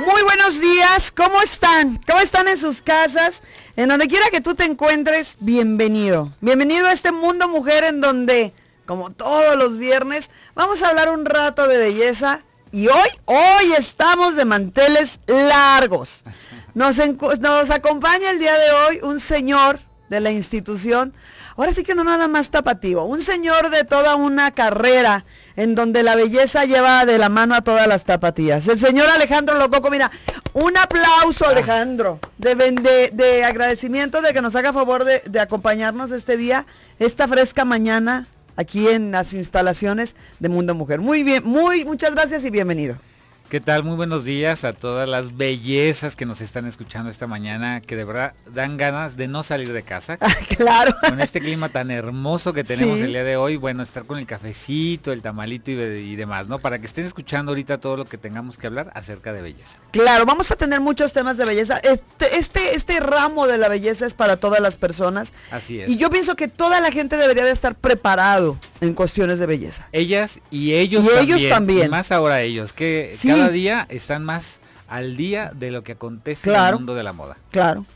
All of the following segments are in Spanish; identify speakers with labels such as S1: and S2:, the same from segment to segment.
S1: Muy buenos días, ¿cómo están? ¿Cómo están en sus casas? En donde quiera que tú te encuentres, bienvenido. Bienvenido a este mundo mujer en donde, como todos los viernes, vamos a hablar un rato de belleza. Y hoy, hoy estamos de manteles largos. Nos, nos acompaña el día de hoy un señor de la institución. Ahora sí que no nada más tapativo, un señor de toda una carrera en donde la belleza lleva de la mano a todas las tapatías. El señor Alejandro Lococo, mira, un aplauso ah. Alejandro, de, de, agradecimiento de que nos haga favor de, de acompañarnos este día, esta fresca mañana, aquí en las instalaciones de Mundo Mujer. Muy bien, muy, muchas gracias y bienvenido.
S2: ¿Qué tal? Muy buenos días a todas las bellezas que nos están escuchando esta mañana, que de verdad dan ganas de no salir de casa.
S1: Ah, claro.
S2: Con este clima tan hermoso que tenemos el día de hoy, bueno, estar con el cafecito, el tamalito y, demás, ¿no? Para que estén escuchando ahorita todo lo que tengamos que hablar acerca de belleza.
S1: Claro, vamos a tener muchos temas de belleza. Este, este, este ramo de la belleza es para todas las personas.
S2: Así es.
S1: Y yo pienso que toda la gente debería de estar preparado en cuestiones de belleza.
S2: Ellas y ellos
S1: y ellos también.
S2: más ahora ellos, que cada día están más al día de lo que acontece en el mundo de la moda.
S1: Claro.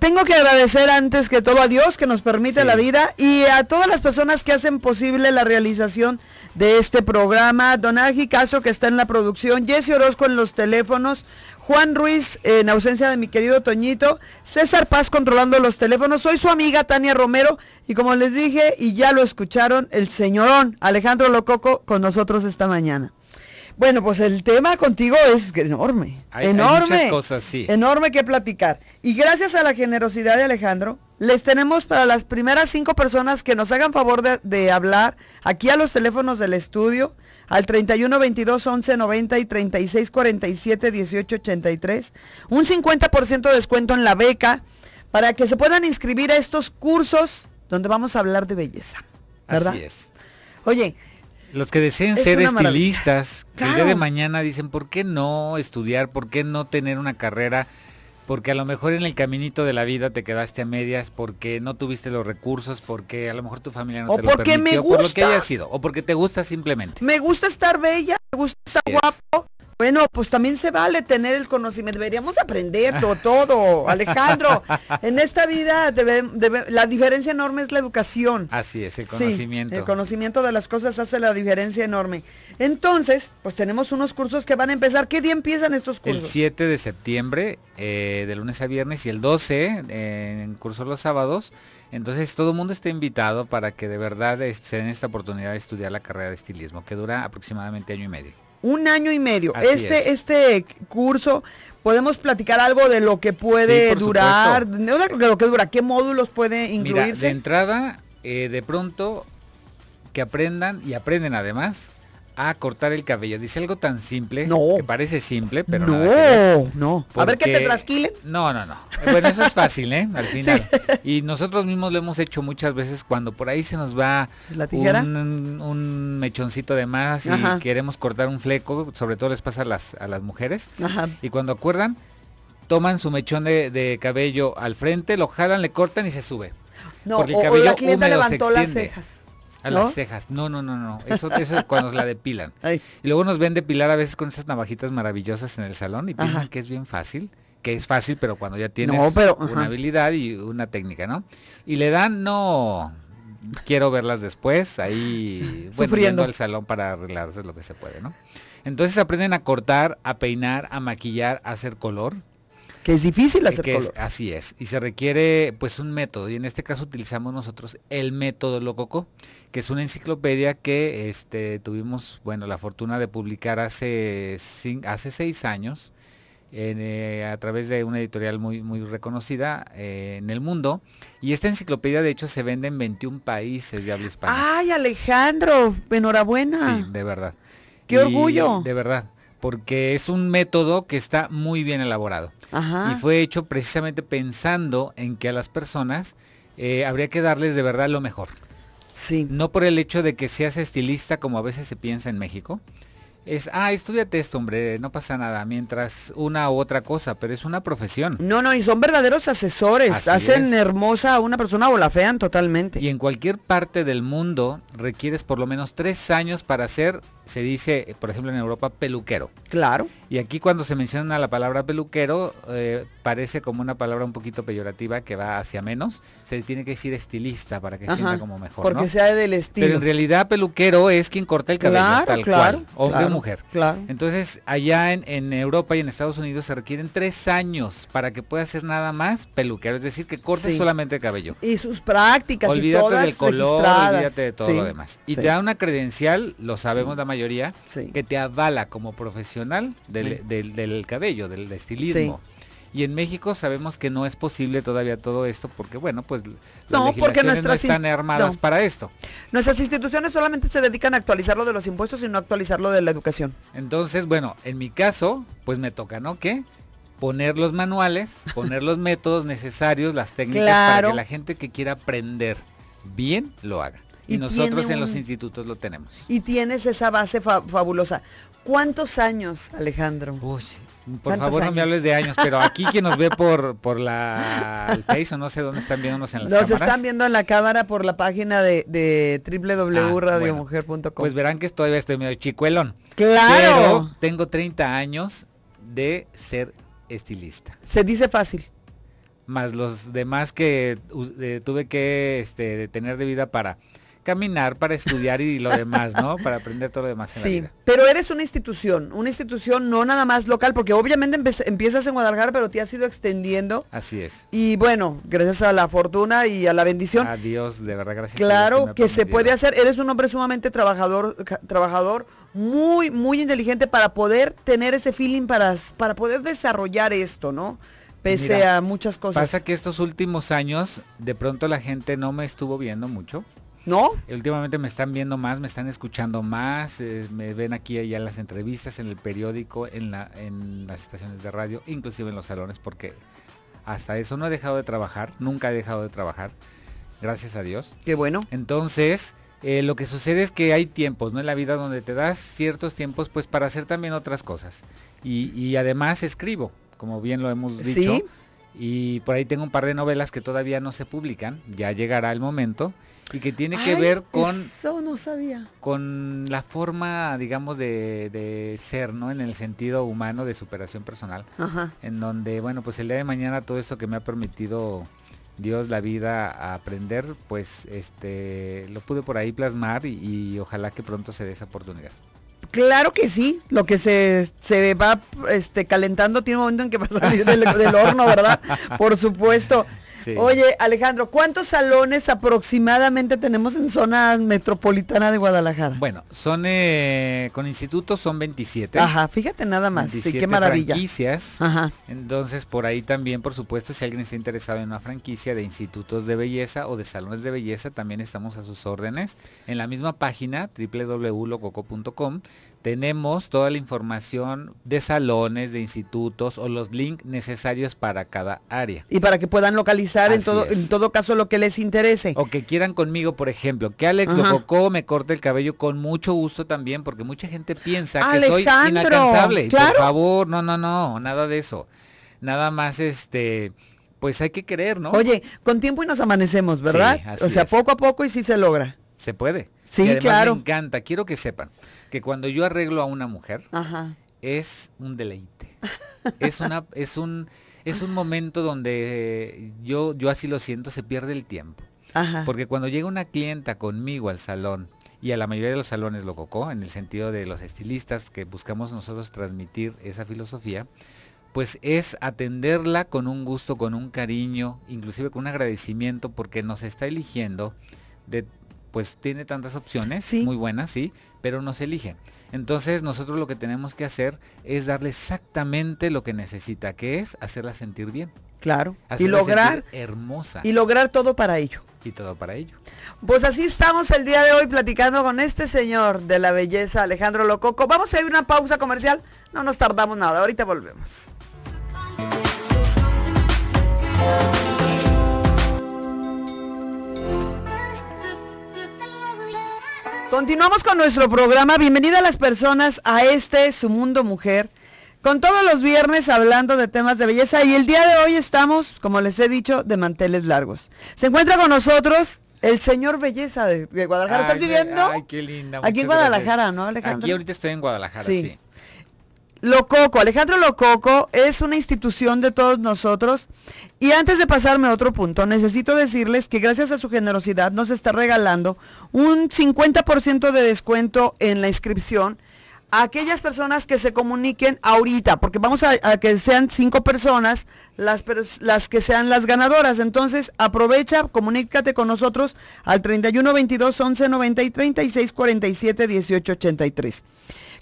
S1: Tengo que agradecer antes que todo a Dios que nos permite la vida y a todas las personas que hacen posible la realización de este programa. Donagi Castro que está en la producción, Jesse Orozco en los teléfonos, Juan Ruiz en ausencia de mi querido Toñito, César Paz controlando los teléfonos. Soy su amiga Tania Romero y como les dije y ya lo escucharon, el señorón Alejandro Lococo con nosotros esta mañana. Bueno, pues el tema contigo es enorme. enorme.
S2: muchas cosas, sí.
S1: Enorme que platicar. Y gracias a la generosidad de Alejandro, les tenemos para las primeras cinco personas que nos hagan favor de, hablar aquí a los teléfonos del estudio, al 31 22 11 90 y 36 47 18 83, un 50% de descuento en la beca para que se puedan inscribir a estos cursos donde vamos a hablar de belleza. ¿verdad?
S2: Así es.
S1: Oye,
S2: los que deseen ser estilistas, que el día de mañana dicen, ¿por qué no estudiar? ¿Por qué no tener una carrera? Porque a lo mejor en el caminito de la vida te quedaste a medias, porque no tuviste los recursos, porque a lo mejor tu familia no te lo permitió, me gusta. por lo que haya sido, o porque te gusta simplemente.
S1: Me gusta estar bella, me gusta estar guapo, bueno, pues también se vale tener el conocimiento. Deberíamos aprender todo, todo. Alejandro. En esta vida la diferencia enorme es la educación.
S2: Así es, el conocimiento.
S1: el conocimiento de las cosas hace la diferencia enorme. Entonces, pues tenemos unos cursos que van a empezar. ¿Qué día empiezan estos cursos?
S2: El 7 de septiembre, eh, de lunes a viernes, y el 12 eh, en curso los sábados. Entonces todo el mundo está invitado para que de verdad se den esta oportunidad de estudiar la carrera de estilismo, que dura aproximadamente año y medio.
S1: Un año y medio. este, este curso, podemos platicar algo de lo que puede durar, de lo que dura, qué módulos puede incluirse.
S2: Mira, de entrada, eh, de pronto, que aprendan y aprenden además a cortar el cabello. Dice algo tan simple, que parece simple, pero
S1: no, no. a ver que te trasquilen.
S2: No, no, no. Bueno, eso es fácil, ¿eh? Al final. Y nosotros mismos lo hemos hecho muchas veces cuando por ahí se nos va
S1: ¿La tijera?
S2: Un, mechoncito de más y queremos cortar un fleco, sobre todo les pasa a las, a las mujeres. Ajá. Y cuando acuerdan, toman su mechón de, cabello al frente, lo jalan, le cortan y se sube.
S1: No, Porque el cabello o la clienta levantó las cejas.
S2: A las cejas. No, no, no, no. Eso, eso es cuando la depilan. Y luego nos ven depilar a veces con esas navajitas maravillosas en el salón y piensan que es bien fácil. Que es fácil, pero cuando ya tienes una habilidad y una técnica, ¿no? Y le dan, no, quiero verlas después, ahí bueno, yendo al salón para arreglarse lo que se puede, ¿no? Entonces aprenden a cortar, a peinar, a maquillar, a hacer color,
S1: que es difícil hacer que
S2: así es. Y se requiere pues un método. Y en este caso utilizamos nosotros el método Lococo, que es una enciclopedia que este, tuvimos, bueno, la fortuna de publicar hace, hace seis años. Eh, a través de una editorial muy, muy reconocida eh, en el mundo. Y esta enciclopedia, de hecho, se vende en 21 países de habla hispana.
S1: ¡Ay, Alejandro! Enhorabuena.
S2: Sí, de verdad.
S1: ¡Qué orgullo!
S2: De verdad porque es un método que está muy bien elaborado. Y fue hecho precisamente pensando en que a las personas eh, habría que darles de verdad lo mejor.
S1: Sí.
S2: No por el hecho de que seas estilista como a veces se piensa en México, es, ah, estudiate esto, hombre, no pasa nada, mientras una u otra cosa, pero es una profesión.
S1: No, no, y son verdaderos asesores, hacen hermosa a una persona o la fean totalmente.
S2: Y en cualquier parte del mundo requieres por lo menos tres años para ser se dice, por ejemplo, en Europa, peluquero.
S1: Claro.
S2: Y aquí cuando se menciona la palabra peluquero, eh, parece como una palabra un poquito peyorativa que va hacia menos. Se tiene que decir estilista para que sienta como mejor.
S1: Porque sea del estilo.
S2: Pero en realidad peluquero es quien corta el cabello, tal cual, hombre o mujer.
S1: Claro.
S2: Entonces, allá en, Europa y en Estados Unidos se requieren tres años para que pueda hacer nada más peluquero, es decir, que corte solamente el cabello.
S1: Y sus prácticas.
S2: Olvídate
S1: y todas
S2: del color, olvídate de todo lo demás. Y te da una credencial, lo sabemos la mayoría que te avala como profesional del, cabello, del estilismo. Y en México sabemos que no es posible todavía todo esto porque, bueno, pues
S1: las no, porque nuestras
S2: no están armadas para esto.
S1: Nuestras instituciones solamente se dedican a actualizar lo de los impuestos y no actualizar lo de la educación.
S2: Entonces, bueno, en mi caso, pues me toca, ¿no? ¿Qué? Poner los manuales, poner los métodos necesarios, las técnicas para que la gente que quiera aprender bien lo haga. Y, nosotros en los institutos lo tenemos.
S1: Y tienes esa base fabulosa. ¿Cuántos años, Alejandro?
S2: Uy, por favor no me hables de años, pero aquí quien nos ve por por la el Face o no sé dónde están viéndonos en las
S1: Nos están viendo en la cámara por la página de, de www.radiomujer.com. Ah,
S2: pues verán que todavía estoy medio chicuelón.
S1: Claro. Pero
S2: tengo 30 años de ser estilista.
S1: Se dice fácil
S2: más los demás que eh, tuve que este, tener de vida para caminar, para estudiar y lo demás, ¿no? Para aprender todo lo demás en
S1: sí,
S2: la vida.
S1: pero eres una institución, una institución no nada más local, porque obviamente empiezas en Guadalajara, pero te has ido extendiendo.
S2: Así es.
S1: Y bueno, gracias a la fortuna y a la bendición.
S2: A Dios, de verdad, gracias.
S1: Claro que, se puede hacer. Eres un hombre sumamente trabajador, trabajador, muy, muy inteligente para poder tener ese feeling, para, para poder desarrollar esto, ¿no? Pese a muchas cosas.
S2: Pasa que estos últimos años, de pronto la gente no me estuvo viendo mucho.
S1: ¿No?
S2: Últimamente me están viendo más, me están escuchando más, eh, me ven aquí allá en las entrevistas, en el periódico, en, la, en las estaciones de radio, inclusive en los salones, porque hasta eso no he dejado de trabajar, nunca he dejado de trabajar, gracias a Dios.
S1: Qué bueno.
S2: Entonces, eh, lo que sucede es que hay tiempos, ¿no? En la vida donde te das ciertos tiempos, pues para hacer también otras cosas. Y, y además escribo, como bien lo hemos dicho. ¿Sí? Y por ahí tengo un par de novelas que todavía no se publican, ya llegará el momento, y que tiene que ver con...
S1: Eso no sabía.
S2: Con la forma, digamos, de, ser, ¿no? En el sentido humano de superación personal. Ajá. En donde, bueno, pues el día de mañana todo eso que me ha permitido Dios la vida a aprender, pues este lo pude por ahí plasmar y ojalá que pronto se dé esa oportunidad.
S1: Claro que sí, lo que se, se va este, calentando tiene un momento en que va a salir del, del horno, ¿verdad? Por supuesto. Oye, Alejandro, ¿cuántos salones aproximadamente tenemos en zona metropolitana de Guadalajara?
S2: Bueno, son eh, con institutos son 27.
S1: Ajá, fíjate nada más. sí, qué maravilla.
S2: franquicias. Ajá. Entonces, por ahí también, por supuesto, si alguien está interesado en una franquicia de institutos de belleza o de salones de belleza, también estamos a sus órdenes. En la misma página, www.lococo.com, tenemos toda la información de salones, de institutos o los links necesarios para cada área.
S1: Y para que puedan localizar en todo, en todo caso lo que les interese.
S2: O que quieran conmigo, por ejemplo, que Alex Lococó me corte el cabello con mucho gusto también, porque mucha gente piensa que soy inalcanzable. Por favor, no, no, no, nada de eso. Nada más este pues hay que querer, ¿no?
S1: Oye, con tiempo y nos amanecemos, ¿verdad? o sea, poco a poco y sí se logra.
S2: Se puede.
S1: Sí, claro.
S2: Me encanta, quiero que sepan que cuando yo arreglo a una mujer, es un deleite. es una, es un, es un momento donde yo, yo así lo siento, se pierde el tiempo. Porque cuando llega una clienta conmigo al salón, y a la mayoría de los salones lo cocó, en el sentido de los estilistas que buscamos nosotros transmitir esa filosofía, pues es atenderla con un gusto, con un cariño, inclusive con un agradecimiento, porque nos está eligiendo de pues tiene tantas opciones, muy buenas, sí, pero no se elige. Entonces nosotros lo que tenemos que hacer es darle exactamente lo que necesita, que es hacerla sentir bien.
S1: Claro. y lograr
S2: hermosa.
S1: Y lograr todo para ello.
S2: Y todo para ello.
S1: Pues así estamos el día de hoy platicando con este señor de la belleza, Alejandro Lococo. Vamos a ir a una pausa comercial. No nos tardamos nada. Ahorita volvemos. Continuamos con nuestro programa. Bienvenida a las personas a este Su Mundo Mujer. Con todos los viernes hablando de temas de belleza y el día de hoy estamos, como les he dicho, de manteles largos. Se encuentra con nosotros el señor Belleza de, Guadalajara. ¿Estás viviendo?
S2: Ay, qué linda.
S1: Aquí en Guadalajara, ¿no, Alejandro?
S2: Aquí ahorita estoy en Guadalajara, sí.
S1: Lococo, Alejandro Lococo es una institución de todos nosotros. Y antes de pasarme a otro punto, necesito decirles que gracias a su generosidad nos está regalando un 50% de descuento en la inscripción a aquellas personas que se comuniquen ahorita, porque vamos a, que sean cinco personas las, las que sean las ganadoras. Entonces, aprovecha, comunícate con nosotros al 31 22 11 90 y 36 47 18 83.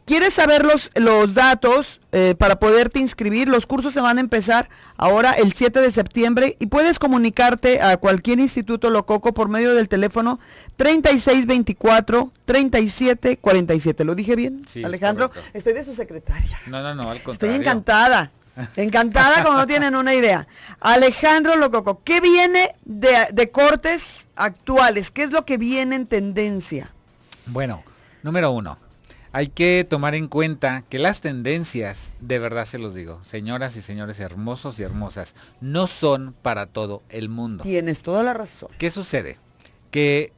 S1: ¿Quieres saber los, los datos eh, para poderte inscribir? Los cursos se van a empezar ahora el 7 de septiembre y puedes comunicarte a cualquier instituto Lococo por medio del teléfono 3624-3747. ¿Lo dije bien, Alejandro? Estoy de su secretaria.
S2: No, no, no, al contrario.
S1: Estoy encantada. Encantada como no tienen una idea. Alejandro Lococo, ¿qué viene de, de cortes actuales? ¿Qué es lo que viene en tendencia?
S2: Bueno, número uno hay que tomar en cuenta que las tendencias, de verdad se los digo, señoras y señores hermosos y hermosas, no son para todo el mundo.
S1: Tienes toda la razón.
S2: ¿Qué sucede? Que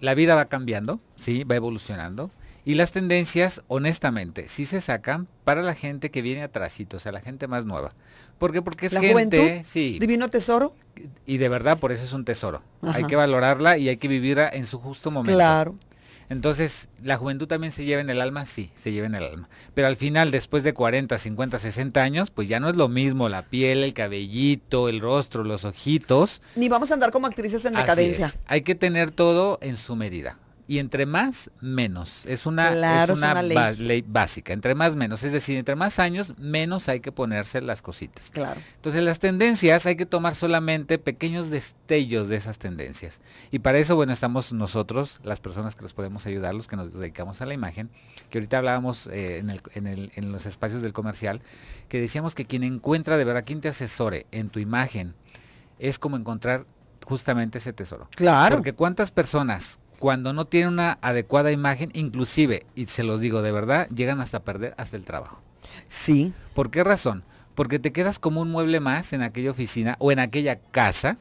S2: la vida va cambiando, sí, va evolucionando. Y las tendencias, honestamente, sí se sacan para la gente que viene atrásito, o sea, la gente más nueva. ¿Por qué? Porque es la gente, sí.
S1: Divino tesoro.
S2: Y de verdad, por eso es un tesoro. Hay que valorarla y hay que vivirla en su justo momento.
S1: Claro.
S2: Entonces, ¿la juventud también se lleva en el alma? Sí, se lleva en el alma. Pero al final, después de 40, 50, 60 años, pues ya no es lo mismo la piel, el cabellito, el rostro, los ojitos.
S1: Ni vamos a andar como actrices en decadencia.
S2: Hay que tener todo en su medida y entre más, menos. Es una, es una, ley. básica. Entre más, menos. Es decir, entre más años, menos hay que ponerse las cositas.
S1: Claro.
S2: Entonces, las tendencias hay que tomar solamente pequeños destellos de esas tendencias. Y para eso, bueno, estamos nosotros, las personas que los podemos ayudar, los que nos dedicamos a la imagen, que ahorita hablábamos eh, en, el, en, el, en los espacios del comercial, que decíamos que quien encuentra de verdad, quien te asesore en tu imagen, es como encontrar justamente ese tesoro.
S1: Claro.
S2: Porque cuántas personas cuando no tienen una adecuada imagen, inclusive, y se los digo de verdad, llegan hasta perder hasta el trabajo.
S1: Sí.
S2: ¿Por qué razón? Porque te quedas como un mueble más en aquella oficina o en aquella casa.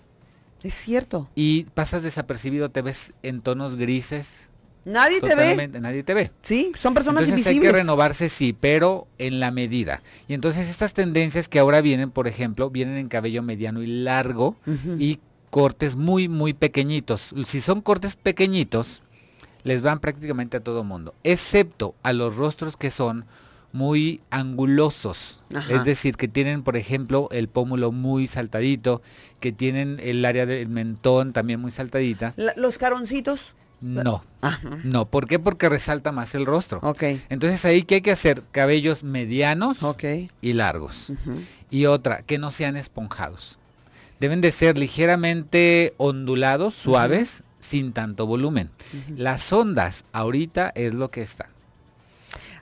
S1: Es cierto.
S2: Y pasas desapercibido, te ves en tonos grises.
S1: Nadie te ve.
S2: Nadie te ve.
S1: Sí, son personas
S2: entonces
S1: invisibles.
S2: Hay que renovarse, sí, pero en la medida. Y entonces estas tendencias que ahora vienen, por ejemplo, vienen en cabello mediano y largo y cortes muy, muy pequeñitos. Si son cortes pequeñitos, les van prácticamente a todo mundo, excepto a los rostros que son muy angulosos. Es decir, que tienen, por ejemplo, el pómulo muy saltadito, que tienen el área del mentón también muy saltadita.
S1: ¿Los caroncitos?
S2: No, no. ¿Por qué? Porque resalta más el rostro.
S1: Ok.
S2: Entonces ahí que hay que hacer cabellos medianos y largos. Y otra, que no sean esponjados deben de ser ligeramente ondulados, suaves, sin tanto volumen. Las ondas ahorita es lo que está.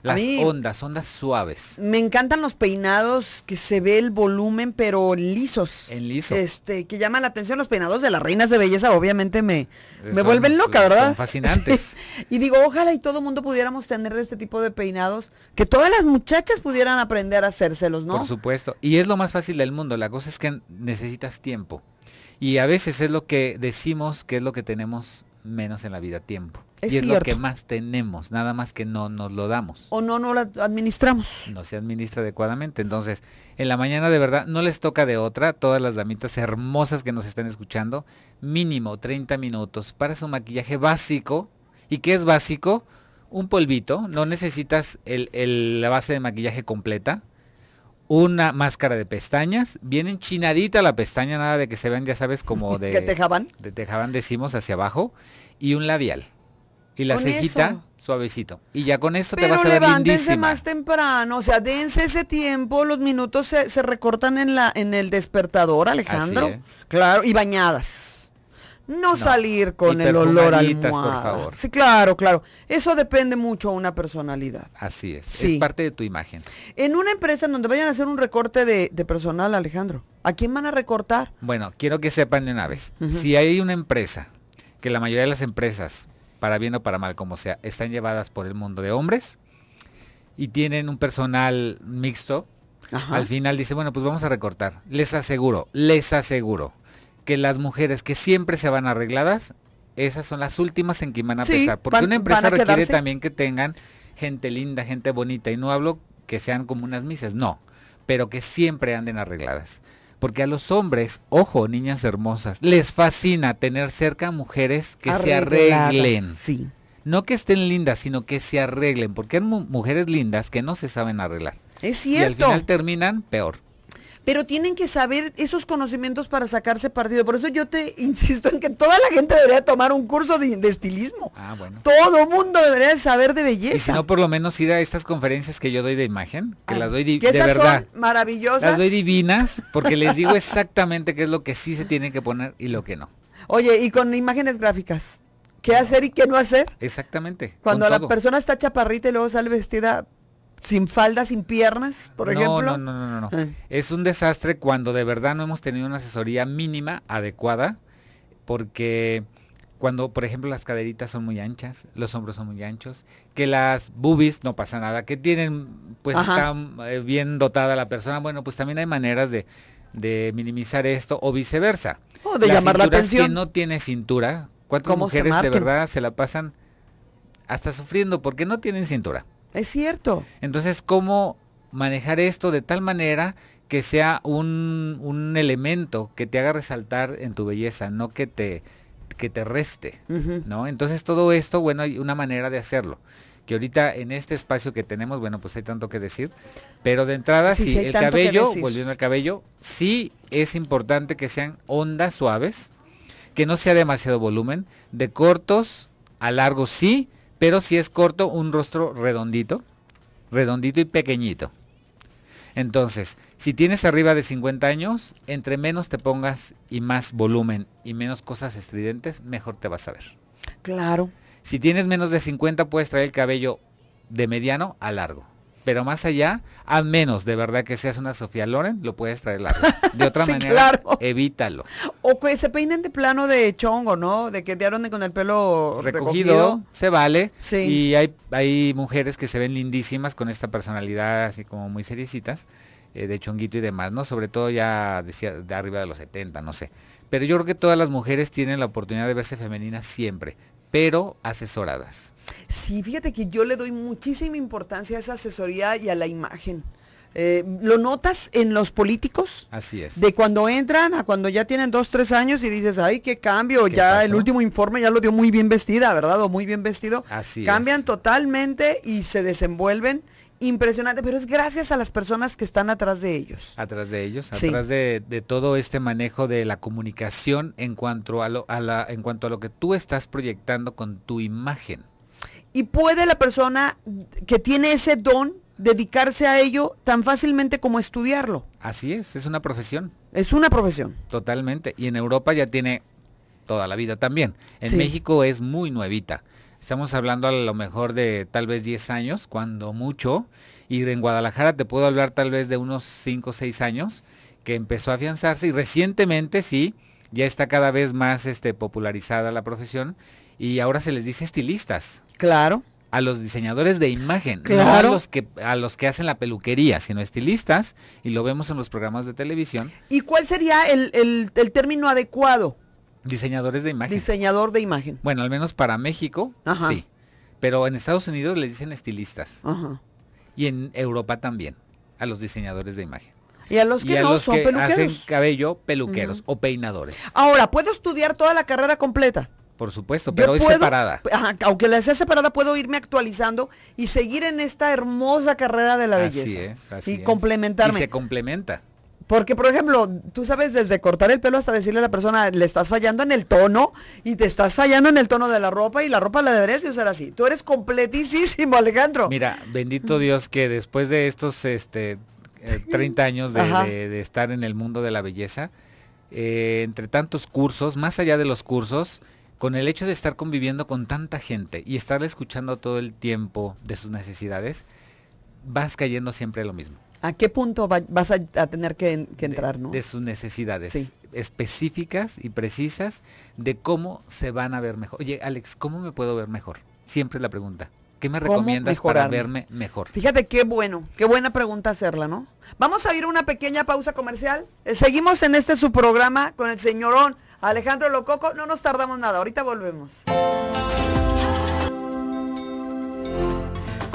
S2: Las ondas, ondas suaves.
S1: Me encantan los peinados que se ve el volumen, pero lisos.
S2: En liso.
S1: Este, que llaman la atención los peinados de las reinas de belleza, obviamente me, me vuelven loca, ¿verdad? Son
S2: fascinantes.
S1: Y digo, ojalá y todo mundo pudiéramos tener de este tipo de peinados, que todas las muchachas pudieran aprender a hacérselos, ¿no?
S2: Por supuesto. Y es lo más fácil del mundo. La cosa es que necesitas tiempo. Y a veces es lo que decimos que es lo que tenemos menos en la vida, tiempo y es lo que más tenemos, nada más que no nos lo damos.
S1: O no, no lo administramos.
S2: No se administra adecuadamente. Entonces, en la mañana de verdad no les toca de otra, todas las damitas hermosas que nos están escuchando, mínimo 30 minutos para su maquillaje básico. ¿Y qué es básico? Un polvito, no necesitas el, la base de maquillaje completa. Una máscara de pestañas, bien enchinadita la pestaña, nada de que se vean, ya sabes, como de...
S1: ¿De tejaban?
S2: De tejaban decimos hacia abajo. Y un labial y la cejita suavecito. Y ya con eso te vas a ver levántense
S1: más temprano, o sea, dense ese tiempo, los minutos se, recortan en la en el despertador, Alejandro. Claro, y bañadas. No, salir con el olor al por favor. Sí, claro, claro. Eso depende mucho de una personalidad.
S2: Así es. Es parte de tu imagen.
S1: En una empresa en donde vayan a hacer un recorte de, personal, Alejandro, ¿a quién van a recortar?
S2: Bueno, quiero que sepan de una vez. Si hay una empresa, que la mayoría de las empresas para bien o para mal, como sea, están llevadas por el mundo de hombres y tienen un personal mixto, al final dice, bueno, pues vamos a recortar. Les aseguro, les aseguro que las mujeres que siempre se van arregladas, esas son las últimas en que van a pesar. Porque una empresa requiere también que tengan gente linda, gente bonita. Y no hablo que sean como unas misas, no. Pero que siempre anden arregladas. Porque a los hombres, ojo, niñas hermosas, les fascina tener cerca mujeres que se arreglen.
S1: Sí.
S2: No que estén lindas, sino que se arreglen. Porque hay mujeres lindas que no se saben arreglar.
S1: Es cierto. Y
S2: al final terminan peor
S1: pero tienen que saber esos conocimientos para sacarse partido. Por eso yo te insisto en que toda la gente debería tomar un curso de, estilismo.
S2: Ah, bueno.
S1: Todo mundo debería saber de belleza.
S2: Y si no, por lo menos ir a estas conferencias que yo doy de imagen, que las doy de verdad.
S1: Son maravillosas.
S2: Las doy divinas, porque les digo exactamente qué es lo que sí se tiene que poner y lo que no.
S1: Oye, y con imágenes gráficas. ¿Qué hacer y qué no hacer?
S2: Exactamente.
S1: Cuando la persona está chaparrita y luego sale vestida sin falda, sin piernas, por ejemplo.
S2: No, no, no, no, no. Ah. Es un desastre cuando de verdad no hemos tenido una asesoría mínima adecuada, porque cuando, por ejemplo, las caderitas son muy anchas, los hombros son muy anchos, que las boobies no pasa nada, que tienen, pues está eh, bien dotada la persona, bueno, pues también hay maneras de, minimizar esto o viceversa.
S1: O de llamar la atención.
S2: que no tiene cintura, cuatro mujeres de verdad se la pasan hasta sufriendo porque no tienen cintura.
S1: Es cierto.
S2: Entonces, ¿cómo manejar esto de tal manera que sea un, elemento que te haga resaltar en tu belleza, no que te, que te reste, ¿no? Entonces todo esto, bueno, hay una manera de hacerlo. Que ahorita en este espacio que tenemos, bueno, pues hay tanto que decir. Pero de entrada, sí, el cabello, volviendo al cabello, sí es importante que sean ondas suaves, que no sea demasiado volumen, de cortos a largos sí, pero si es corto, un rostro redondito, redondito y pequeñito. Entonces, si tienes arriba de 50 años, entre menos te pongas y más volumen y menos cosas estridentes, mejor te vas a ver.
S1: Claro.
S2: Si tienes menos de 50, puedes traer el cabello de mediano a largo. Pero más allá, a menos de verdad que seas una Sofía Loren, lo puedes traer largo. De otra manera, evítalo.
S1: O que se peinen de plano de chongo, ¿no? De que te aronden con el pelo
S2: recogido, se vale. Sí. Y hay, hay mujeres que se ven lindísimas con esta personalidad así como muy seriecitas, eh, de chonguito y demás, ¿no? Sobre todo ya de, de arriba de los 70, no sé. Pero yo creo que todas las mujeres tienen la oportunidad de verse femeninas siempre, pero asesoradas.
S1: Sí, fíjate que yo le doy muchísima importancia a esa asesoría y a la imagen. Eh, ¿Lo notas en los políticos?
S2: Así es.
S1: De cuando entran a cuando ya tienen dos, tres años y dices, ay, qué cambio, ya el último informe ya lo dio muy bien vestida, ¿verdad? O muy bien vestido.
S2: Así
S1: Cambian totalmente y se desenvuelven impresionante, pero es gracias a las personas que están atrás de ellos.
S2: Atrás de ellos, atrás de, todo este manejo de la comunicación en cuanto a lo, a la, en cuanto a lo que tú estás proyectando con tu imagen.
S1: Y puede la persona que tiene ese don dedicarse a ello tan fácilmente como estudiarlo.
S2: Así es, es una profesión.
S1: Es una profesión.
S2: Totalmente. Y en Europa ya tiene toda la vida también. En México es muy nuevita. Estamos hablando a lo mejor de tal vez 10 años, cuando mucho. Y en Guadalajara te puedo hablar tal vez de unos 5 o 6 años, que empezó a afianzarse y recientemente sí, ya está cada vez más este, popularizada la profesión y ahora se les dice estilistas.
S1: Claro.
S2: A los diseñadores de imagen, claro. no a los que a los que hacen la peluquería, sino estilistas, y lo vemos en los programas de televisión.
S1: ¿Y cuál sería el, término adecuado?
S2: Diseñadores de imagen.
S1: Diseñador de imagen.
S2: Bueno, al menos para México, sí. Pero en Estados Unidos les dicen estilistas. Ajá. Y en Europa también, a los diseñadores de imagen.
S1: Y a los que no son peluqueros. Hacen
S2: cabello, peluqueros o peinadores.
S1: Ahora, ¿puedo estudiar toda la carrera completa?
S2: Por supuesto, pero es separada.
S1: aunque la sea separada, puedo irme actualizando y seguir en esta hermosa carrera de la belleza.
S2: Así es, así
S1: y complementarme.
S2: Y se complementa.
S1: Porque, por ejemplo, tú sabes, desde cortar el pelo hasta decirle a la persona, le estás fallando en el tono y te estás fallando en el tono de la ropa y la ropa la deberías de usar así. Tú eres completísimo, Alejandro.
S2: Mira, bendito Dios que después de estos este, 30 eh, años de, estar en el mundo de la belleza, eh, entre tantos cursos, más allá de los cursos, con el hecho de estar conviviendo con tanta gente y estarle escuchando todo el tiempo de sus necesidades, vas cayendo siempre lo mismo.
S1: ¿A qué punto vas a, tener que, entrar,
S2: de,
S1: no?
S2: De sus necesidades específicas y precisas de cómo se van a ver mejor. Oye, Alex, ¿cómo me puedo ver mejor? Siempre la pregunta. ¿Qué me recomiendas para verme mejor?
S1: Fíjate qué bueno, qué buena pregunta hacerla, ¿no? Vamos a ir a una pequeña pausa comercial. Eh, seguimos en este su programa con el señorón Alejandro Lococo. No nos tardamos nada, ahorita volvemos.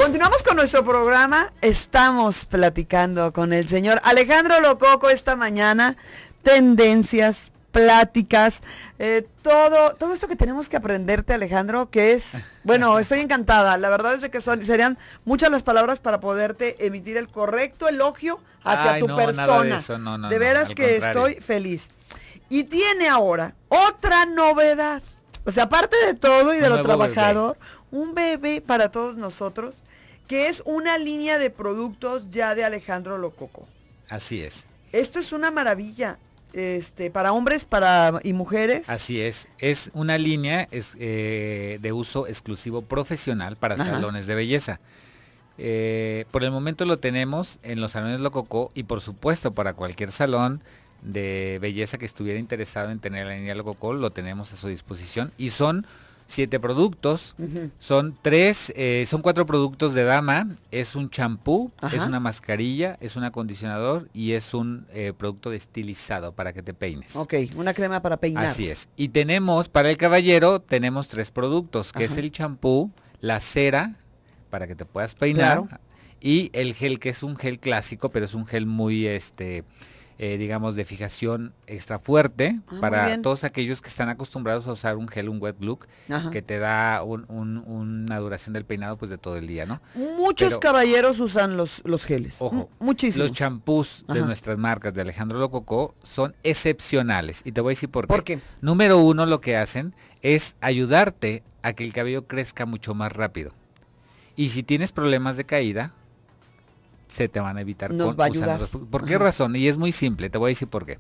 S1: Continuamos con nuestro programa. Estamos platicando con el señor Alejandro Lococo esta mañana. Tendencias, pláticas, eh, todo, todo esto que tenemos que aprenderte, Alejandro, que es, bueno, estoy encantada. La verdad es de que son, serían muchas las palabras para poderte emitir el correcto elogio hacia tu persona. De, de veras que estoy feliz. Y tiene ahora otra novedad. O sea, aparte de todo y de lo trabajador, un bebé para todos nosotros que es una línea de productos ya de Alejandro Lococo.
S2: Así es.
S1: Esto es una maravilla. Este, para hombres para y mujeres.
S2: Así es, es una línea es, eh, de uso exclusivo profesional para salones de belleza. Eh, por el momento lo tenemos en los salones Lococo y por supuesto para cualquier salón de belleza que estuviera interesado en tener la línea Lococo lo tenemos a su disposición y son siete productos. Son tres, eh, son cuatro productos de dama. Es un champú, es una mascarilla, es un acondicionador y es un eh, producto destilizado para que te peines.
S1: Ok, una crema para peinar.
S2: Así es. Y tenemos, para el caballero, tenemos tres productos, que es el champú, la cera, para que te puedas peinar, y el gel, que es un gel clásico, pero es un gel muy, este, eh, digamos, de fijación extra fuerte ah, para todos aquellos que están acostumbrados a usar un gel, un wet look, que te da una duración del peinado pues de todo el día, ¿no?
S1: Muchos caballeros usan los, los geles. Ojo, muchísimos.
S2: Los champús de nuestras marcas de Alejandro Lococo son excepcionales. Y te voy a decir por qué.
S1: ¿Por qué?
S2: Número uno, lo que hacen es ayudarte a que el cabello crezca mucho más rápido. Y si tienes problemas de caída, se te van a evitar.
S1: Nos va a ayudar.
S2: ¿Por qué razón? Y es muy simple, te voy a decir por qué.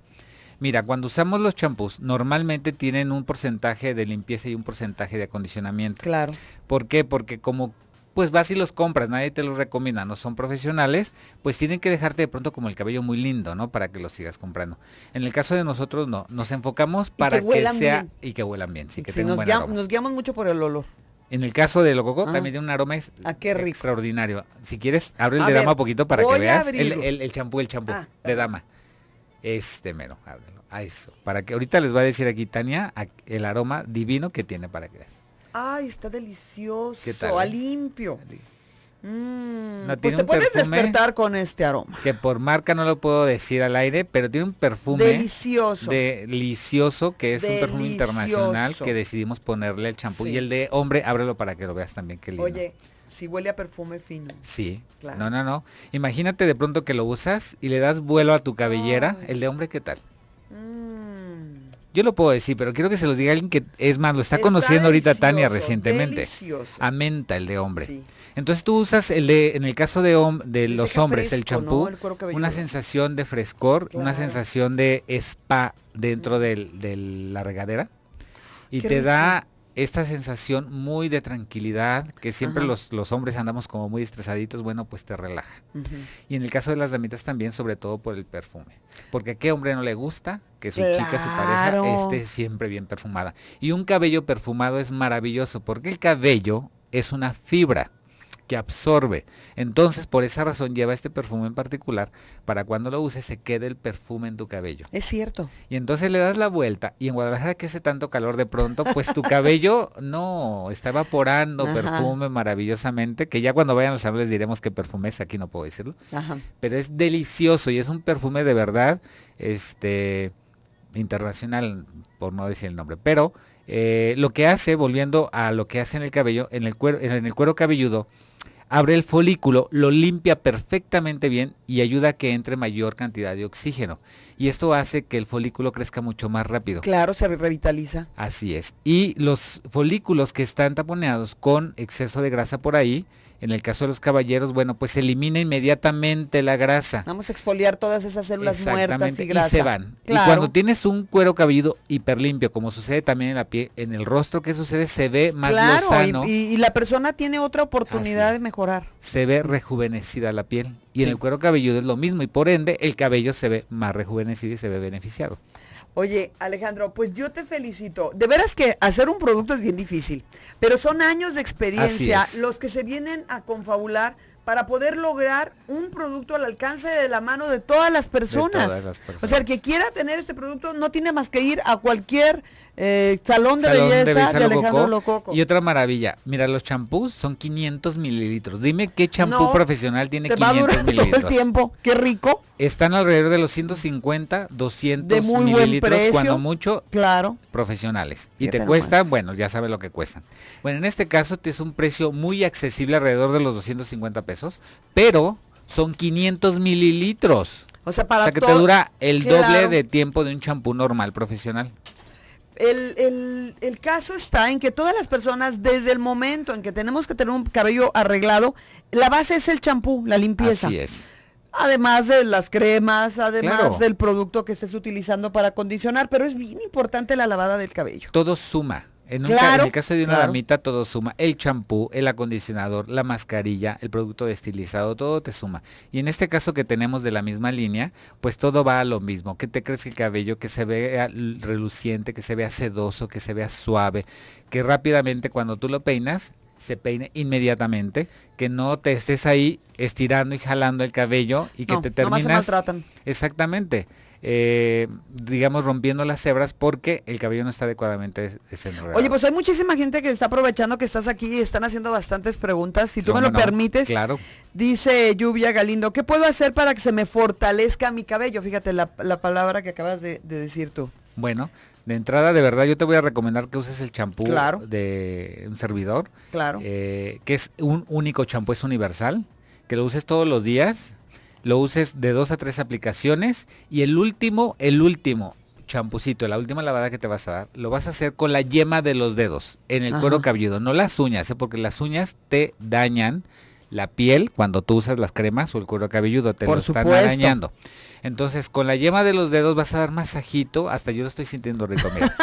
S2: Mira, cuando usamos los champús, normalmente tienen un porcentaje de limpieza y un porcentaje de acondicionamiento.
S1: Claro.
S2: ¿Por qué? Porque como pues vas y los compras, nadie te los recomienda, no son profesionales, pues tienen que dejarte de pronto como el cabello muy lindo, ¿no? Para que los sigas comprando. En el caso de nosotros no, nos enfocamos para que, sea y que huelan bien, sí, que
S1: nos, nos guiamos mucho por el olor.
S2: En el caso de Lococo también tiene un aroma
S1: ¿A ah, qué rico.
S2: extraordinario. Si quieres, abre el de dama un poquito para que veas. El champú, el champú ah, de dama. Este mero, ábrelo. A eso. Para que ahorita les va a decir aquí Tania el aroma divino que tiene para que veas.
S1: Ay, está delicioso. ¿Qué tal? A eh? limpio. Mm, pues te puedes despertar con este aroma.
S2: Que por marca no lo puedo decir al aire, pero tiene un perfume
S1: delicioso.
S2: Delicioso, que es un perfume internacional que decidimos ponerle el champú. Y el de hombre, ábrelo para que lo veas también, qué lindo.
S1: Oye, si huele a perfume fino.
S2: Sí. No, no, no. Imagínate de pronto que lo usas y le das vuelo a tu cabellera. El de hombre, ¿qué tal? Yo lo puedo decir, pero quiero que se los diga alguien que es más, lo está, conociendo ahorita Tania recientemente.
S1: Delicioso.
S2: A menta, el de hombre. Entonces tú usas el de, en el caso de, de los hombres, el champú, una sensación de frescor, una sensación de spa dentro de la regadera. Y te da esta sensación muy de tranquilidad, que siempre los, los, hombres andamos como muy estresaditos, bueno, pues te relaja. Y en el caso de las damitas también, sobre todo por el perfume. Porque a qué hombre no le gusta que su chica, su pareja, esté siempre bien perfumada. Y un cabello perfumado es maravilloso, porque el cabello es una fibra que absorbe. Entonces, por esa razón lleva este perfume en particular para cuando lo uses se quede el perfume en tu cabello.
S1: Es cierto.
S2: Y entonces le das la vuelta y en Guadalajara que hace tanto calor de pronto, pues tu cabello no, está evaporando perfume maravillosamente, que ya cuando vayan al salón les diremos qué perfume es, aquí no puedo decirlo. Pero es delicioso y es un perfume de verdad, este, internacional, por no decir el nombre, pero eh, lo que hace, volviendo a lo que hace en el cabello, en el cuero, en el cuero cabelludo, abre el folículo, lo limpia perfectamente bien y ayuda a que entre mayor cantidad de oxígeno. Y esto hace que el folículo crezca mucho más rápido.
S1: Claro, se revitaliza.
S2: Así es. Y los folículos que están taponeados con exceso de grasa por ahí, en el caso de los caballeros, bueno, pues se elimina inmediatamente la grasa.
S1: Vamos a exfoliar todas esas células muertas y grasa.
S2: Y se van. Y cuando tienes un cuero cabelludo hiperlimpio, como sucede también en la piel, en el rostro, ¿qué sucede? Se ve más claro,
S1: Y, y, la persona tiene otra oportunidad de mejorar.
S2: Se ve rejuvenecida la piel Y en el cuero cabelludo es lo mismo y por ende el cabello se ve más rejuvenecido y se ve beneficiado.
S1: Oye, Alejandro, pues yo te felicito. De veras que hacer un producto es bien difícil, pero son años de experiencia los que se vienen a confabular para poder lograr un producto al alcance de la mano de todas las personas. O sea, el que quiera tener este producto no tiene más que ir a cualquier eh, salón, de, belleza de, Alejandro Lococo.
S2: Y otra maravilla, mira, los champús son 500 mililitros. Dime qué champú profesional tiene 500 mililitros.
S1: Todo el tiempo, qué rico.
S2: Están alrededor de los 150, 200 mililitros, cuando mucho,
S1: claro.
S2: profesionales. Y te cuestan, bueno, ya sabes lo que cuestan. Bueno, en este caso te es un precio muy accesible, alrededor de los 250 pesos, pero son 500 mililitros.
S1: O sea, para
S2: que te dura el doble de tiempo de un champú normal profesional.
S1: El, el, caso está en que todas las personas, desde el momento en que tenemos que tener un cabello arreglado, la base es el champú, la limpieza.
S2: Así es.
S1: Además de las cremas, además del producto que estés utilizando para acondicionar, pero es bien importante la lavada del cabello.
S2: Todo suma. En, el caso de una damita todo suma. El champú, el acondicionador, la mascarilla, el producto destilizado, todo te suma. Y en este caso que tenemos de la misma línea, pues todo va a lo mismo. ¿Qué te crees que el cabello que se vea reluciente, que se vea sedoso, que se vea suave, que rápidamente cuando tú lo peinas, se peine inmediatamente, que no te estés ahí estirando y jalando el cabello y que te terminas. No
S1: se maltratan.
S2: Exactamente. Eh, digamos, rompiendo las hebras porque el cabello no está adecuadamente desenredado.
S1: Oye, pues hay muchísima gente que está aprovechando que estás aquí y están haciendo bastantes preguntas. Si tú me lo permites,
S2: claro.
S1: dice Lluvia Galindo, ¿qué puedo hacer para que se me fortalezca mi cabello? Fíjate la, palabra que acabas de, decir tú.
S2: Bueno, de entrada, de verdad, yo te voy a recomendar que uses el champú de un servidor.
S1: Claro.
S2: Eh, que es un único champú, es universal. Que lo uses todos los días lo uses de dos a tres aplicaciones y el último, el último champucito, la última lavada que te vas a dar, lo vas a hacer con la yema de los dedos en el cuero cabelludo, no las uñas, ¿eh? porque las uñas te dañan la piel cuando tú usas las cremas o el cuero cabelludo, te lo están dañando. Entonces, con la yema de los dedos vas a dar masajito, hasta yo lo estoy sintiendo rico, mira.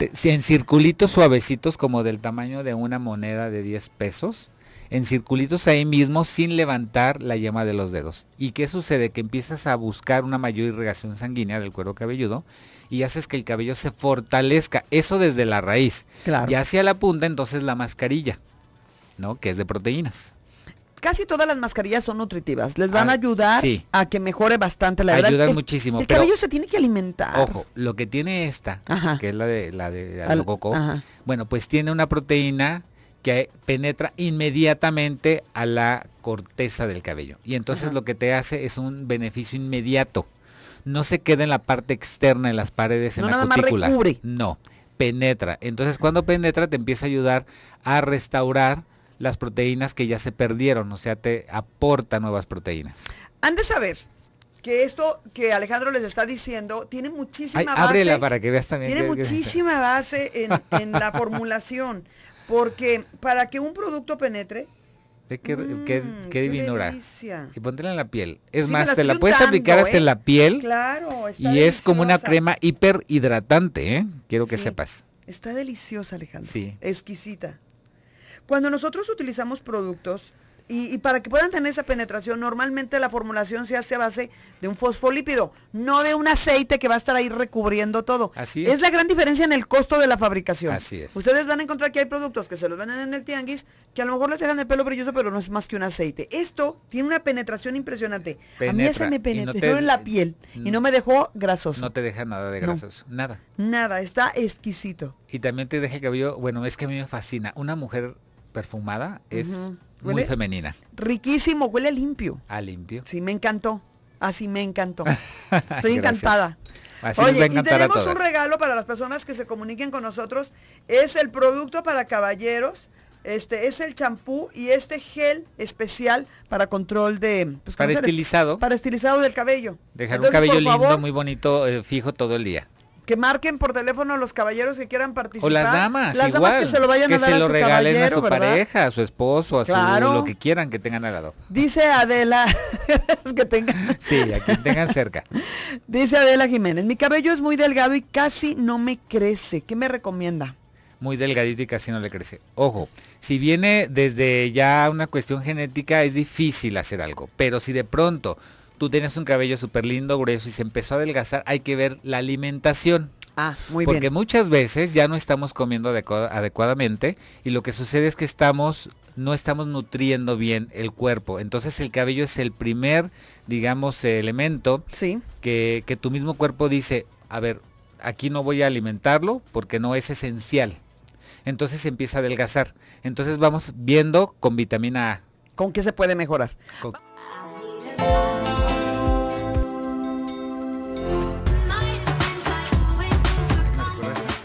S2: en circulitos suavecitos como del tamaño de una moneda de 10 pesos, en circulitos ahí mismo sin levantar la yema de los dedos. ¿Y qué sucede? Que empiezas a buscar una mayor irrigación sanguínea del cuero cabelludo y haces que el cabello se fortalezca. Eso desde la raíz. Y hacia la punta entonces la mascarilla, ¿no? Que es de proteínas.
S1: Casi todas las mascarillas son nutritivas. Les van a, ayudar a que mejore bastante la
S2: verdad. Ayudan muchísimo.
S1: El cabello se tiene que alimentar.
S2: Ojo, lo que tiene esta, que es la de la de coco, bueno, pues tiene una proteína que penetra inmediatamente a la corteza del cabello. Y entonces lo que te hace es un beneficio inmediato. No se queda en la parte externa, en las paredes, en la cutícula. No, penetra. Entonces cuando penetra te empieza a ayudar a restaurar las proteínas que ya se perdieron, o sea, te aporta nuevas proteínas.
S1: Han de saber que esto que Alejandro les está diciendo tiene muchísima base. Ábrela
S2: para que veas también.
S1: Tiene muchísima base en, en la formulación. Porque para que un producto penetre,
S2: qué, qué, mm, y póntela en la piel. Es más, te la puedes aplicar hasta en ¿eh? la piel.
S1: Claro,
S2: Y es como una crema hiperhidratante, ¿eh? Quiero que sepas.
S1: Está deliciosa, Alejandro.
S2: Sí.
S1: Exquisita. Cuando nosotros utilizamos productos, y, para que puedan tener esa penetración, normalmente la formulación se hace a base de un fosfolípido, no de un aceite que va a estar ahí recubriendo todo.
S2: Así es.
S1: Es la gran diferencia en el costo de la fabricación.
S2: Así es.
S1: Ustedes van a encontrar que hay productos que se los venden en el tianguis, que a lo mejor les dejan el pelo brilloso, pero no es más que un aceite. Esto tiene una penetración impresionante. a mí ese me penetró en la piel y no me dejó grasoso.
S2: No te deja nada de grasoso, nada.
S1: Nada, está exquisito.
S2: Y también te deja el cabello, bueno, es que a mí me fascina. Una mujer perfumada es muy femenina.
S1: Riquísimo, huele limpio.
S2: Ah, limpio.
S1: Sí, me encantó. Así me encantó. Estoy encantada.
S2: Así Oye, y
S1: tenemos un regalo para las personas que se comuniquen con nosotros. Es el producto para caballeros. Este es el champú y este gel especial para control de
S2: pues, para estilizado.
S1: Para estilizado del cabello.
S2: Dejar un cabello lindo, muy bonito, eh, fijo todo el día
S1: que marquen por teléfono los caballeros que quieran participar.
S2: O las damas,
S1: las damas que se lo vayan a dar
S2: se
S1: lo
S2: regalen
S1: a su
S2: pareja, a su esposo, a su lo que quieran que tengan al lado.
S1: Dice Adela que tengan.
S2: Sí, a quien tengan cerca.
S1: Dice Adela Jiménez, mi cabello es muy delgado y casi no me crece. ¿Qué me recomienda?
S2: Muy delgadito y casi no le crece. Ojo, Si viene desde ya una cuestión genética, es difícil hacer algo. Pero si de pronto tú tienes un cabello súper lindo, grueso y se empezó a adelgazar, hay que ver la alimentación.
S1: Ah, muy
S2: bien. Porque muchas veces ya no estamos comiendo adecuadamente y lo que sucede es que estamos no estamos nutriendo bien el cuerpo. Entonces el cabello es el primer, digamos, elemento
S1: sí.
S2: que, que tu mismo cuerpo dice, a ver, aquí no voy a alimentarlo porque no es esencial. Entonces empieza a adelgazar. Entonces vamos viendo con vitamina A.
S1: ¿Con qué se puede mejorar?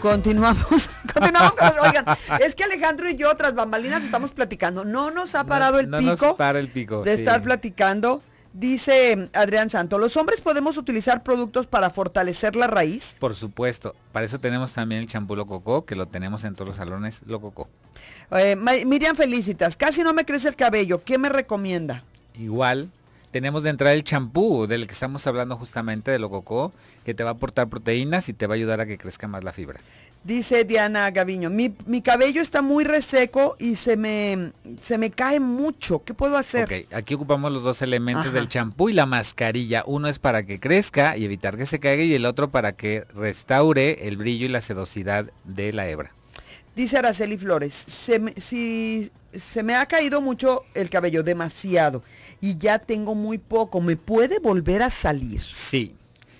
S1: Continuamos, continuamos oigan, es que Alejandro y yo otras bambalinas estamos platicando. No nos ha parado el pico.
S2: para el pico.
S1: De estar platicando. Dice Adrián Santo, ¿los hombres podemos utilizar productos para fortalecer la raíz?
S2: Por supuesto, para eso tenemos también el champú Lococó, que lo tenemos en todos los salones Lococó.
S1: Eh, Miriam Felicitas, casi no me crece el cabello, ¿qué me recomienda?
S2: Igual, tenemos de entrada el champú del que estamos hablando justamente de Lococó, que te va a aportar proteínas y te va a ayudar a que crezca más la fibra.
S1: Dice Diana Gaviño, mi, cabello está muy reseco y se me, se me cae mucho. ¿Qué puedo hacer?
S2: Ok, aquí ocupamos los dos elementos del champú y la mascarilla. Uno es para que crezca y evitar que se caiga y el otro para que restaure el brillo y la sedosidad de la hebra.
S1: Dice Araceli Flores, si se me ha caído mucho el cabello, demasiado, y ya tengo muy poco, ¿me puede volver a salir?
S2: Sí,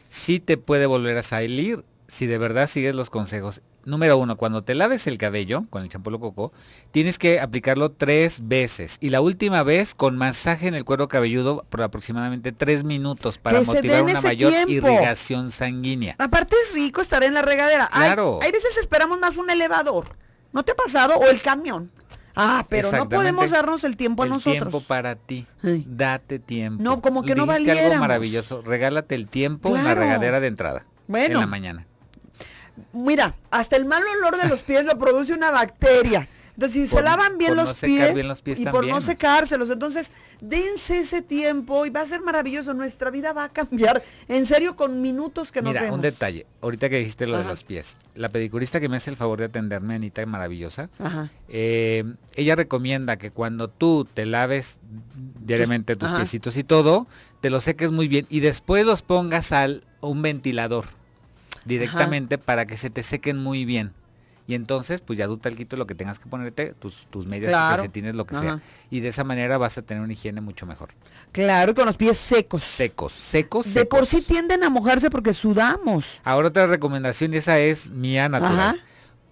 S2: sí te puede volver a salir si de verdad sigues los consejos número uno, cuando te laves el cabello con el champú coco, tienes que aplicarlo tres veces. Y la última vez con masaje en el cuero cabelludo por aproximadamente tres minutos para motivar una mayor irrigación sanguínea.
S1: Aparte es rico estar en la regadera.
S2: Claro.
S1: Hay, veces esperamos más un elevador. ¿No te ha pasado? O el camión. Ah, pero no podemos darnos el tiempo a nosotros.
S2: tiempo para ti. Date tiempo.
S1: No, como que no valiéramos.
S2: algo maravilloso. Regálate el tiempo en la regadera de entrada. Bueno. En la mañana.
S1: Mira, hasta el mal olor de los pies lo produce una bacteria. Entonces, si se lavan bien, los, pies, y por no secárselos, entonces dense ese tiempo y va a ser maravilloso. Nuestra vida va a cambiar, en serio, con minutos que nos
S2: Mira, un detalle. Ahorita que dijiste lo de los pies. La pedicurista que me hace el favor de atenderme, Anita, maravillosa, eh, ella recomienda que cuando tú te laves diariamente tus piecitos y todo, te los seques muy bien y después los pongas al un ventilador directamente para que se te sequen muy bien. Y entonces, pues ya tú quito lo que tengas que ponerte, tus, tus medias, claro. tienes lo que sea. Y de esa manera vas a tener una higiene mucho mejor.
S1: Claro, con los pies secos.
S2: Secos, secos,
S1: De por sí tienden a mojarse porque sudamos.
S2: Ahora otra recomendación, y esa es mía natural.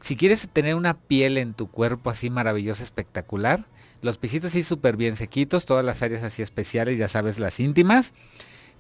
S2: Si quieres tener una piel en tu cuerpo así maravillosa, espectacular, los pisitos así súper bien sequitos, todas las áreas así especiales, ya sabes, las íntimas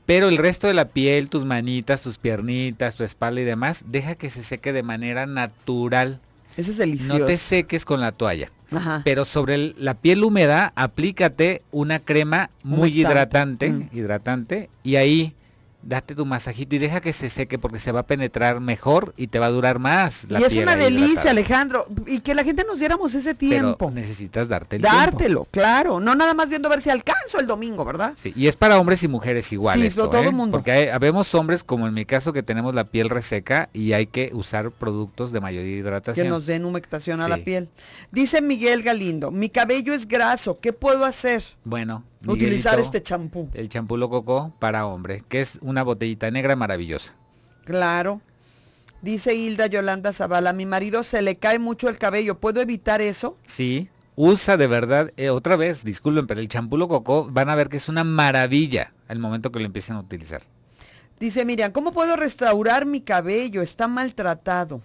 S2: pero el resto de la piel, tus manitas, tus piernitas, tu espalda y demás, deja que se seque de manera natural.
S1: Ese es delicioso.
S2: No te seques con la toalla. Ajá. Pero sobre la piel húmeda, aplícate una crema muy hidratante, mm. hidratante, y ahí date tu masajito y deja que se seque porque se va a penetrar mejor y te va a durar más.
S1: La y es una delicia, Alejandro. Y que la gente nos diéramos ese tiempo.
S2: necesitas darte el
S1: Dártelo, claro. No nada más viendo a ver si alcanzo el domingo, ¿verdad?
S2: Sí, y es para hombres y mujeres igual. Sí, todo el ¿eh? mundo. Porque habemos hombres, como en mi caso, que tenemos la piel reseca y hay que usar productos de mayor hidratación.
S1: Que nos den humectación a la piel. Dice Miguel Galindo, mi cabello es graso, ¿qué puedo hacer?
S2: Bueno,
S1: utilizar este champú.
S2: El champú Lococo para hombre, que es una botellita negra maravillosa.
S1: Claro. Dice Hilda Yolanda Zavala, a mi marido se le cae mucho el cabello, ¿puedo evitar eso?
S2: Sí, usa de verdad, eh, otra vez, disculpen, pero el champú Lococo van a ver que es una maravilla al momento que lo empiecen a utilizar.
S1: Dice Miriam, ¿cómo puedo restaurar mi cabello? Está maltratado.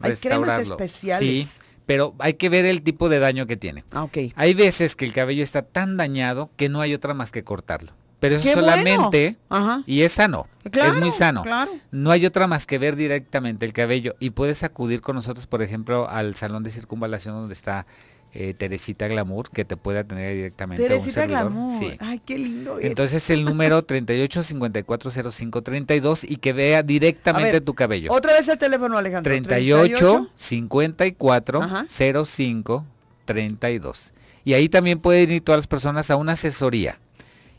S1: Hay cremas especiales.
S2: Sí, pero hay que ver el tipo de daño que tiene.
S1: Ah, okay.
S2: Hay veces que el cabello está tan dañado que no hay otra más que cortarlo. Pero eso solamente, y es sano, es muy sano. No hay otra más que ver directamente el cabello y puedes acudir con nosotros, por ejemplo, al salón de circunvalación donde está eh, Teresita Glamour, que te puede atender directamente.
S1: Teresita Glamour. Ay, qué lindo.
S2: Entonces el número 38540532 y que vea directamente tu cabello.
S1: Otra vez el teléfono, Alejandro.
S2: 38 32. Y ahí también pueden ir todas las personas a una asesoría.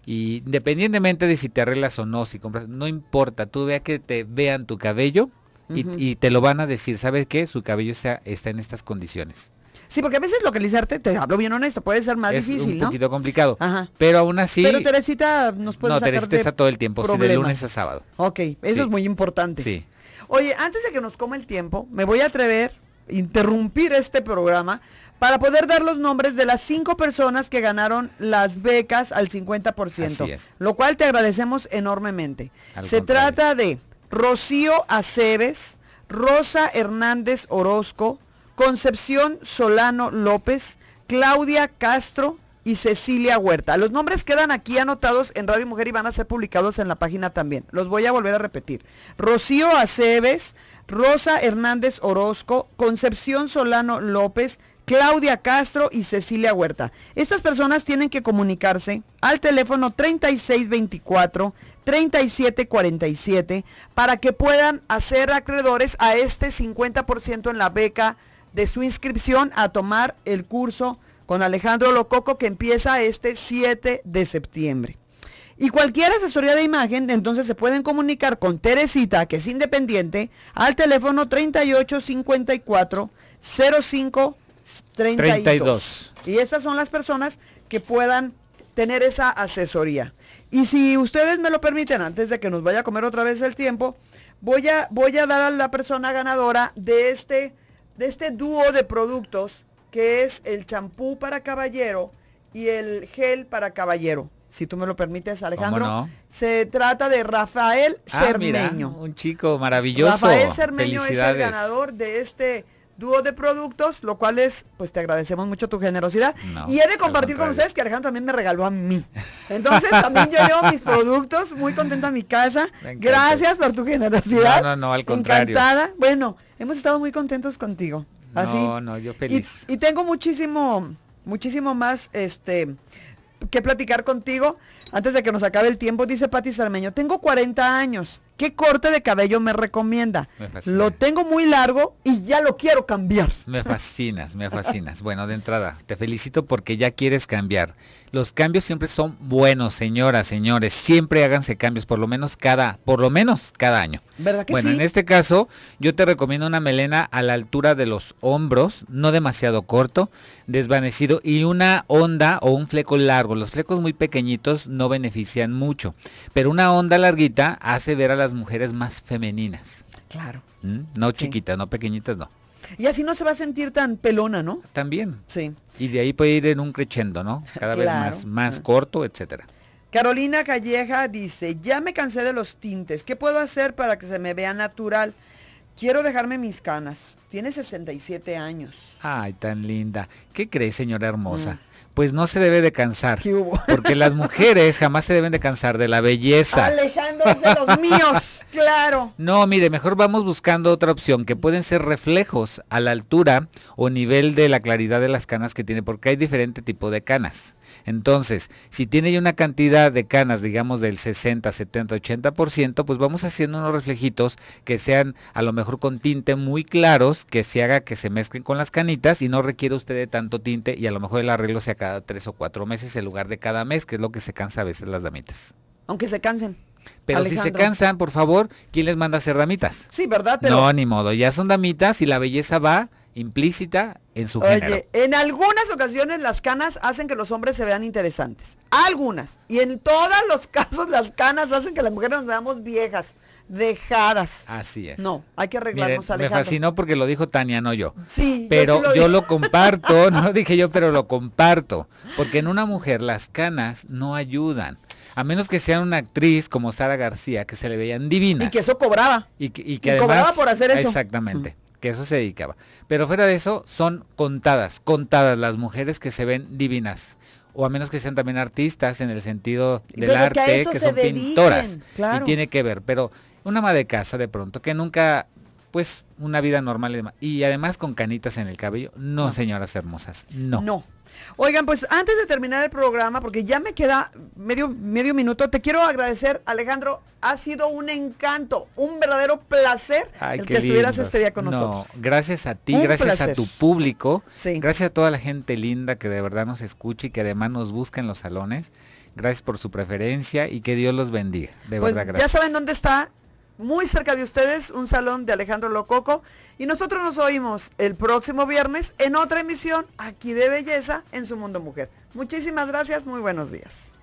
S2: Y independientemente de si te arreglas o no, si compras, no importa, tú vea que te vean tu cabello y, te lo van a decir, ¿sabes qué? Su cabello está, está en estas condiciones.
S1: Sí, porque a veces localizarte, te hablo bien honesto, puede ser más difícil,
S2: ¿no? un poquito complicado. Ajá. Pero aún así...
S1: Pero Teresita nos puede no, sacar Teresita
S2: está todo el tiempo, sí, de lunes a sábado.
S1: Ok, eso es muy importante. Sí. Oye, antes de que nos coma el tiempo, me voy a atrever a interrumpir este programa para poder dar los nombres de las cinco personas que ganaron las becas al 50%. Así es. Lo cual te agradecemos enormemente. Se trata de Rocío Aceves, Rosa Hernández Orozco, Concepción Solano López, Claudia Castro y Cecilia Huerta. Los nombres quedan aquí anotados en Radio Mujer y van a ser publicados en la página también. Los voy a volver a repetir. Rocío Aceves, Rosa Hernández Orozco, Concepción Solano López, Claudia Castro y Cecilia Huerta. Estas personas tienen que comunicarse al teléfono 3624 3747 para que puedan hacer acreedores a este 50% en la beca de su inscripción a tomar el curso con Alejandro Lococo que empieza este 7 de septiembre. Y cualquier asesoría de imagen, entonces se pueden comunicar con Teresita, que es independiente, al teléfono 3854 05 32. Y estas son las personas que puedan tener esa asesoría. Y si ustedes me lo permiten, antes de que nos vaya a comer otra vez el tiempo, voy a, voy a dar a la persona ganadora de este de este dúo de productos que es el champú para caballero y el gel para caballero. Si tú me lo permites, Alejandro. Se trata de Rafael ah, Cermeño.
S2: un chico maravilloso.
S1: Rafael Cermeño es el ganador de este dúo de productos, lo cual es, pues te agradecemos mucho tu generosidad. y he de compartir con ustedes que Alejandro también me regaló a mí. Entonces también yo llevo mis productos, muy contenta a mi casa. Gracias por tu generosidad.
S2: No, no, no, al contrario.
S1: Encantada. Bueno, hemos estado muy contentos contigo. Así.
S2: No, no, yo feliz.
S1: Y, tengo muchísimo, muchísimo más, este, que platicar contigo. Antes de que nos acabe el tiempo, dice Pati Salmeño, tengo 40 años. ¿Qué corte de cabello me recomienda? lo tengo muy largo y ya lo quiero cambiar.
S2: Me fascinas, me fascinas. bueno, de entrada, te felicito porque ya quieres cambiar. Los cambios siempre son buenos, señoras, señores. Siempre háganse cambios, por lo menos cada, por lo menos cada año.
S1: ¿Verdad que
S2: bueno, en este caso, yo te recomiendo una melena a la altura de los hombros, no demasiado corto, desvanecido y una onda o un fleco largo. Los flecos muy pequeñitos no benefician mucho, pero una onda larguita hace ver a las mujeres más femeninas.
S1: Claro.
S2: ¿Mm? No chiquitas, no pequeñitas, no.
S1: Y así no se va a sentir tan pelona, ¿no?
S2: También.
S1: Sí.
S2: Y de ahí puede ir en un crescendo, ¿no? Cada vez más, más corto, etcétera.
S1: Carolina Calleja dice, ya me cansé de los tintes, ¿qué puedo hacer para que se me vea natural? Quiero dejarme mis canas. Tiene 67 años.
S2: Ay, tan linda. ¿Qué crees, señora hermosa? Mm. Pues no se debe de cansar. Porque las mujeres jamás se deben de cansar de la belleza.
S1: Alejandro es de los míos, claro.
S2: No, mire, mejor vamos buscando otra opción, que pueden ser reflejos a la altura o nivel de la claridad de las canas que tiene, porque hay diferente tipo de canas. Entonces, si tiene ya una cantidad de canas, digamos del 60, 70, 80%, pues vamos haciendo unos reflejitos que sean a lo mejor con tinte muy claros, que se haga que se mezclen con las canitas y no requiere usted de tanto tinte y a lo mejor el arreglo sea cada tres o cuatro meses en lugar de cada mes, que es lo que se cansa a veces las damitas.
S1: Aunque se cansen.
S2: Pero si se cansan, por favor, ¿quién les manda a hacer damitas?
S1: Sí, ¿verdad?
S2: No, ni modo, ya son damitas y la belleza va implícita en su Oye,
S1: en algunas ocasiones las canas hacen que los hombres se vean interesantes. Algunas. Y en todos los casos las canas hacen que las mujeres nos veamos viejas, dejadas.
S2: Así es.
S1: No, hay que arreglarnos, Miren,
S2: Me fascinó porque lo dijo Tania, no yo.
S1: Sí,
S2: pero yo, lo, comparto, no lo dije yo, pero lo comparto. Porque en una mujer las canas no ayudan. A menos que sea una actriz como Sara García, que se le veían divinas.
S1: Y que eso cobraba.
S2: Y que, y cobraba
S1: por hacer eso.
S2: Exactamente que eso se dedicaba. Pero fuera de eso, son contadas, contadas las mujeres que se ven divinas. O a menos que sean también artistas en el sentido del arte, que, son pintoras. Y tiene que ver. Pero una ama de casa de pronto, que nunca, pues, una vida normal y además con canitas en el cabello. no. señoras hermosas. No.
S1: No. Oigan, pues antes de terminar el programa, porque ya me queda medio, medio minuto, te quiero agradecer, Alejandro. Ha sido un encanto, un verdadero placer el que estuvieras este día con nosotros.
S2: Gracias a ti, gracias a tu público, gracias a toda la gente linda que de verdad nos escucha y que además nos busca en los salones. Gracias por su preferencia y que Dios los bendiga. De pues verdad, gracias.
S1: Ya saben dónde está muy cerca de ustedes, un salón de Alejandro Lococo. Y nosotros nos oímos el próximo viernes en otra emisión aquí de Belleza en su Mundo Mujer. Muchísimas gracias, muy buenos días.